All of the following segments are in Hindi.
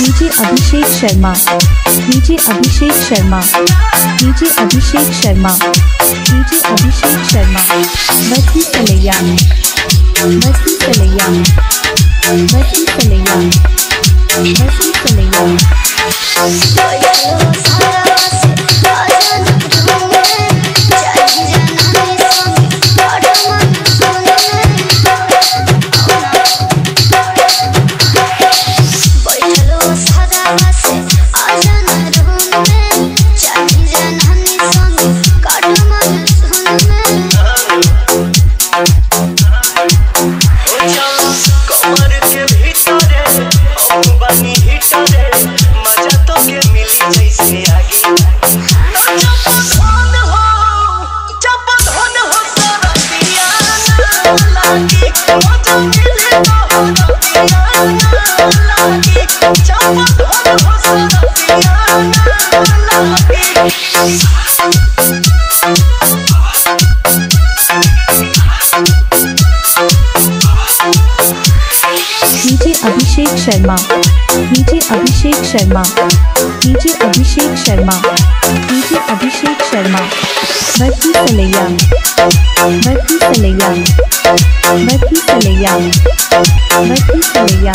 DJ Abhishek Sharma. DJ Abhishek Sharma. DJ Abhishek Sharma. DJ Abhishek Sharma. बसी कलैया। बसी कलैया। बसी कलैया। बसी कलैया। लागी Abhishek Sharma. DJ Abhishek Sharma. DJ Abhishek Sharma. DJ Abhishek Sharma. बरकी सलैया। बरकी सलैया। बरकी सलैया। बरकी Salaiya.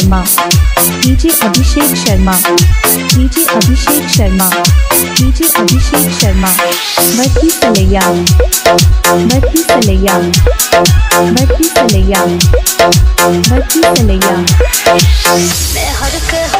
Sharma. DJ Abhishek Sharma. DJ Abhishek Sharma. DJ Abhishek Sharma. बरकी सलैया। बरकी सलैया। बरकी सलैया। बरकी सलैया। मैं हर कह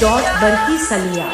www.barkisaliya